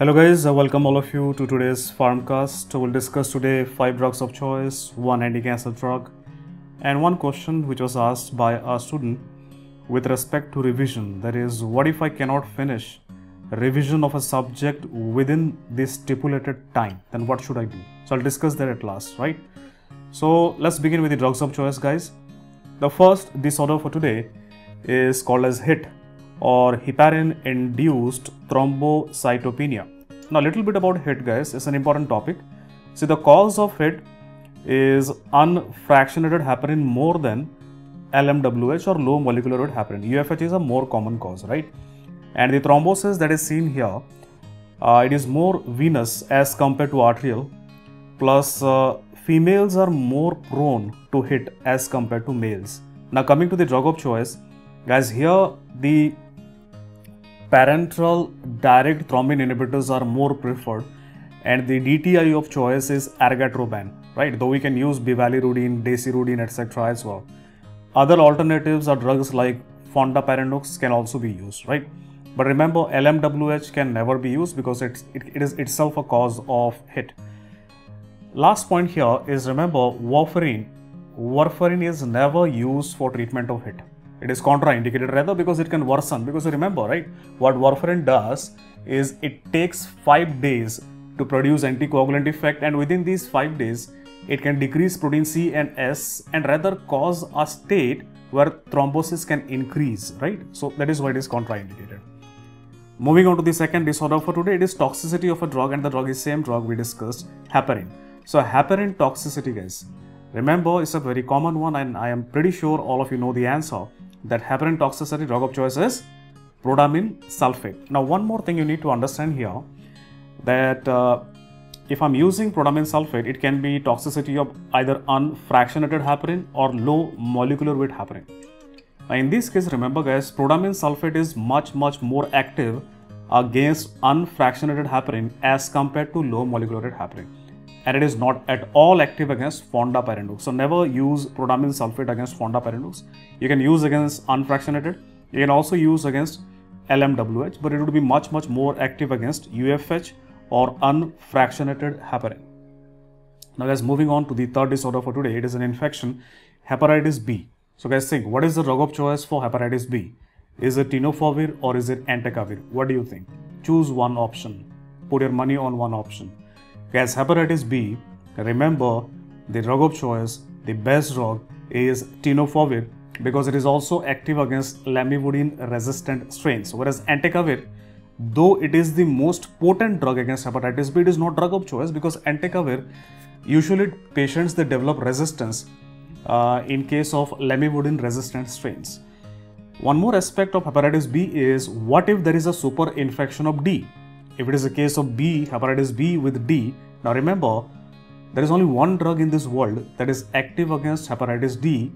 Hello guys, uh, welcome all of you to today's Pharmcast. We'll discuss today five drugs of choice, one anti-cancer drug, and one question which was asked by a student with respect to revision. That is, what if I cannot finish revision of a subject within the stipulated time? Then what should I do? So I'll discuss that at last, right? So let's begin with the drugs of choice, guys. The first disorder for today is called as HIT or heparin induced thrombocytopenia. Now, a little bit about HIT, guys, is an important topic. See, the cause of HIT is unfractionated heparin more than LMWH or low molecular weight heparin. UFH is a more common cause, right? And the thrombosis that is seen here, uh, it is more venous as compared to arterial. Plus, uh, females are more prone to HIT as compared to males. Now, coming to the drug of choice, guys, here the parenteral direct thrombin inhibitors are more preferred and the DTI of choice is argatroban, right? Though we can use bivalirudin, decitabine, etc. as well. Other alternatives are drugs like fondaparinux can also be used, right? But remember, LMWH can never be used because it's, it, it is itself a cause of HIT. Last point here is remember warfarin. Warfarin is never used for treatment of HIT it is contraindicated rather because it can worsen. Because remember right what warfarin does is it takes 5 days to produce anticoagulant effect and within these 5 days it can decrease protein C and S and rather cause a state where thrombosis can increase right? So that is why it is contraindicated. Moving on to the second disorder for today it is toxicity of a drug and the drug is same drug we discussed heparin. So heparin toxicity guys. Remember it's a very common one and i am pretty sure all of you know the answer that heparin toxicity drug of choice is protamine sulfate. Now, one more thing you need to understand here that uh, if I'm using protamine sulfate, it can be toxicity of either unfractionated heparin or low molecular weight heparin. Now, in this case, remember guys, protamine sulfate is much much more active against unfractionated heparin as compared to low molecular weight heparin and it is not at all active against fondaparinux. So never use protamine sulfate against fondaparinux. You can use against unfractionated. You can also use against LMWH, but it would be much much more active against UFH or unfractionated heparin. Now guys, moving on to the third disorder for today, it is an infection, hepatitis B. So guys, think what is the drug of choice for hepatitis B? Is it tenofovir or is it entecavir? What do you think? Choose one option. Put your money on one option. As hepatitis B, remember the drug of choice, the best drug is tenofovir because it is also active against lamivudine resistant strains. Whereas entecavir, though it is the most potent drug against hepatitis B, it is not drug of choice because entecavir usually patients they develop resistance uh, in case of lamivudine resistant strains. One more aspect of hepatitis B is what if there is a super infection of D? If it is a case of B, hepatitis B with D, now remember, there is only one drug in this world that is active against hepatitis D,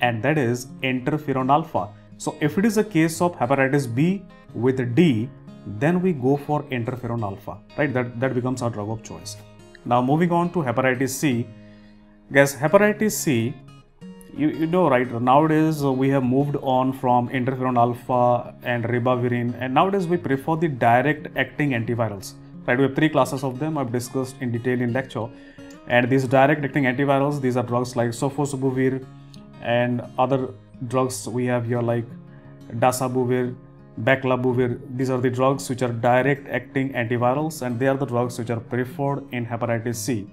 and that is interferon alpha. So if it is a case of hepatitis B with D, then we go for interferon alpha, right? That, that becomes our drug of choice. Now moving on to hepatitis C. Guys, hepatitis C you, you know right nowadays uh, we have moved on from interferon alpha and ribavirin and nowadays we prefer the direct acting antivirals right? We have three classes of them i've discussed in detail in lecture. And these direct acting antivirals these are drugs like sofosbuvir and other drugs we have here like dasabuvir baclabuvir these are the drugs which are direct acting antivirals and they are the drugs which are preferred in hepatitis c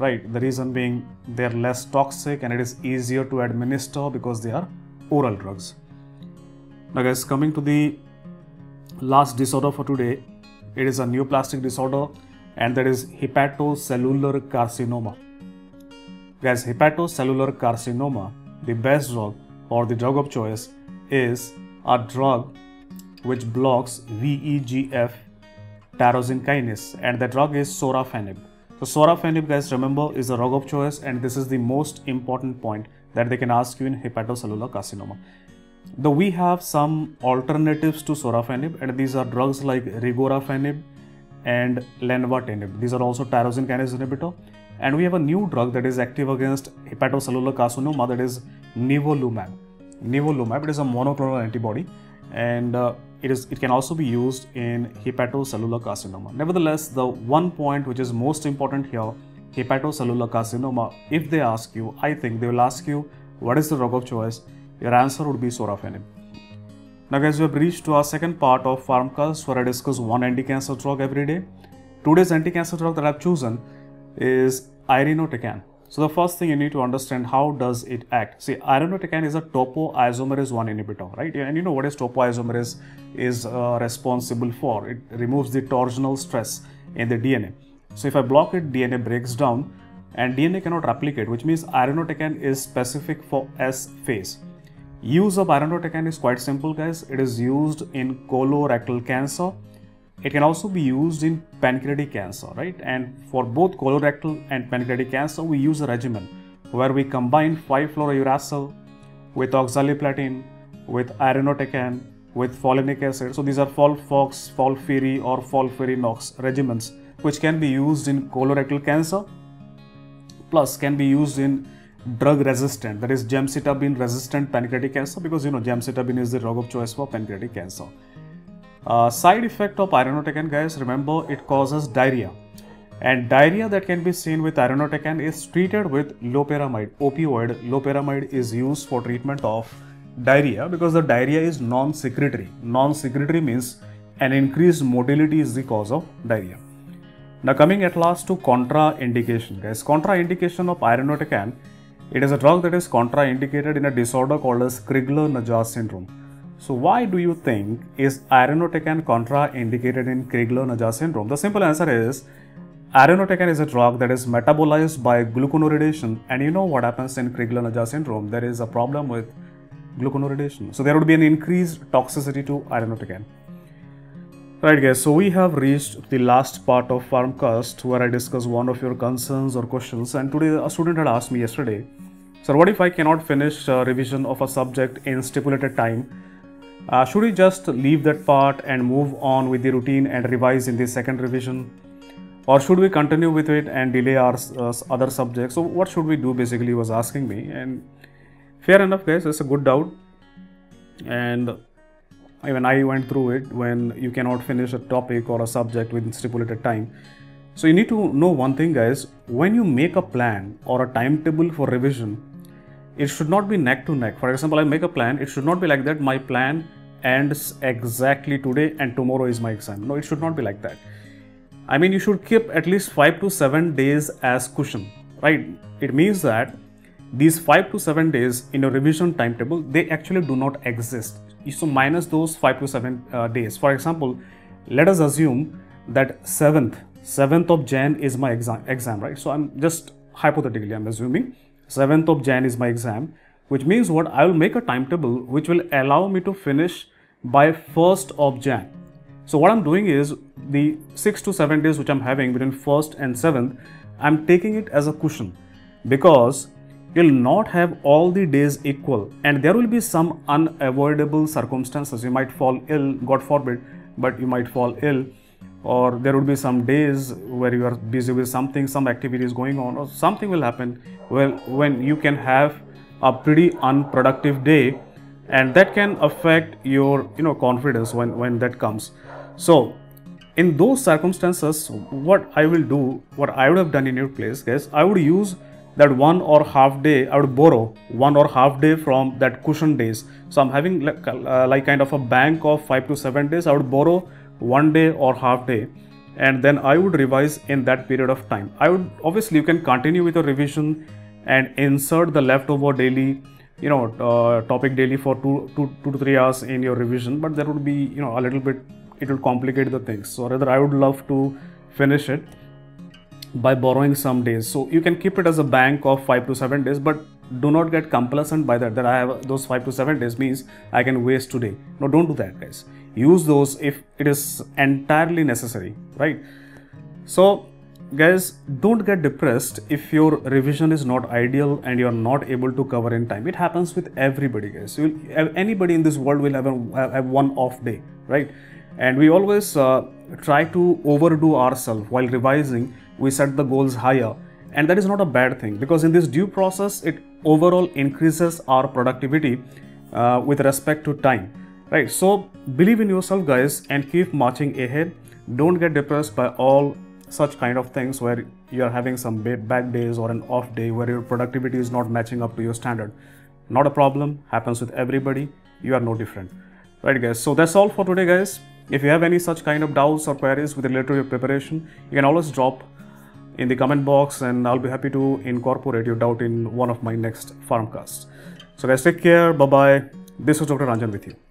right the reason being they're less toxic and it is easier to administer because they are oral drugs. Now guys coming to the last disorder for today it is a neoplastic disorder and that is hepatocellular carcinoma. Guys hepatocellular carcinoma the best drug or the drug of choice is a drug which blocks VEGF tyrosine kinase and the drug is sorafenib so sorafenib, guys, remember, is a drug of choice, and this is the most important point that they can ask you in hepatocellular carcinoma. Though we have some alternatives to sorafenib, and these are drugs like regorafenib and lenvatinib. These are also tyrosine kinase inhibitor. And we have a new drug that is active against hepatocellular carcinoma, that is nivolumab. Nivolumab, it is a monoclonal antibody, and uh, it is it can also be used in hepatocellular carcinoma. Nevertheless, the one point which is most important here, hepatocellular carcinoma, if they ask you, I think they will ask you what is the drug of choice. Your answer would be sorafenib. Now guys, we have reached to our second part of Pharmcast where I discuss one anti-cancer drug every day. Today's anti-cancer drug that I've chosen is irinotecan. So the first thing you need to understand how does it act. See, irinotecan is a topoisomerase 1 inhibitor, right? And you know what is topoisomerase is uh, responsible for. It removes the torsional stress in the DNA. So if I block it, DNA breaks down and DNA cannot replicate, which means irinotecan is specific for S phase. Use of irinotecan is quite simple, guys. It is used in colorectal cancer it can also be used in pancreatic cancer, right? And for both colorectal and pancreatic cancer, we use a regimen where we combine 5-fluorouracil with oxaliplatin, with irinotecan, with folinic acid. So these are FOLFOX, FOLFIRI or FOLFIRINOX regimens which can be used in colorectal cancer plus can be used in drug resistant that is gemcitabine resistant pancreatic cancer because you know gemcitabine is the drug of choice for pancreatic cancer. Uh, side effect of irinotecan guys, remember it causes diarrhea. And diarrhea that can be seen with irinotecan is treated with loperamide, opioid. Loperamide is used for treatment of diarrhea because the diarrhea is non-secretory. Non-secretory means an increased motility is the cause of diarrhea. Now coming at last to contraindication guys. Contraindication of irinotecan, it is a drug that is contraindicated in a disorder called as Crigler-Najjar syndrome. So why do you think is irinotecan contraindicated in Crigler-Najjar syndrome? The simple answer is irinotecan is a drug that is metabolized by glucuronidation and you know what happens in Crigler-Najjar syndrome? There is a problem with glucuronidation. So there would be an increased toxicity to irinotecan. Right guys, so we have reached the last part of Pharmcast where I discuss one of your concerns or questions and today a student had asked me yesterday, Sir, what if I cannot finish revision of a subject in stipulated time uh, should we just leave that part and move on with the routine and revise in the second revision? Or should we continue with it and delay our uh, other subjects? So, what should we do basically was asking me. And fair enough, guys, it's a good doubt. And even I went through it when you cannot finish a topic or a subject within stipulated time. So, you need to know one thing, guys when you make a plan or a timetable for revision, it should not be neck to neck. For example, I make a plan, it should not be like that. My plan ends exactly today and tomorrow is my exam. No, it should not be like that. I mean, you should keep at least five to seven days as cushion, right? It means that these five to seven days in your revision timetable, they actually do not exist. So minus those five to seven uh, days. For example, let us assume that 7th, 7th of Jan is my exam, exam, right? So I'm just hypothetically, I'm assuming 7th of Jan is my exam which means what I will make a timetable which will allow me to finish by 1st of Jan. So what I'm doing is the 6 to 7 days which I'm having between 1st and 7th, I'm taking it as a cushion because you'll not have all the days equal and there will be some unavoidable circumstances. You might fall ill, God forbid, but you might fall ill or there would be some days where you are busy with something, some activity is going on or something will happen. Well when you can have a pretty unproductive day and that can affect your you know confidence when when that comes. So in those circumstances what i will do what i would have done in your place guys i would use that one or half day i would borrow one or half day from that cushion days. So i'm having like, uh, like kind of a bank of 5 to 7 days i would borrow one day or half day and then i would revise in that period of time. I would obviously you can continue with your revision and insert the leftover daily you know uh, topic daily for two, two, two to three hours in your revision but that would be you know a little bit it will complicate the things. So rather i would love to finish it by borrowing some days. So you can keep it as a bank of 5 to 7 days but do not get complacent by that that i have those 5 to 7 days means i can waste today. No don't do that guys use those if it is entirely necessary right? So guys don't get depressed if your revision is not ideal and you're not able to cover in time. It happens with everybody guys. Will anybody in this world will have, a, have one off day right? And we always uh, try to overdo ourselves while revising. We set the goals higher and that is not a bad thing because in this due process it overall increases our productivity uh, with respect to time right so believe in yourself guys and keep marching ahead. Don't get depressed by all such kind of things where you are having some bad days or an off day where your productivity is not matching up to your standard. Not a problem happens with everybody you are no different. Right guys so that's all for today guys. If you have any such kind of doubts or queries with related to your preparation you can always drop in the comment box and i'll be happy to incorporate your doubt in one of my next pharmcasts. So guys take care bye bye this was dr ranjan with you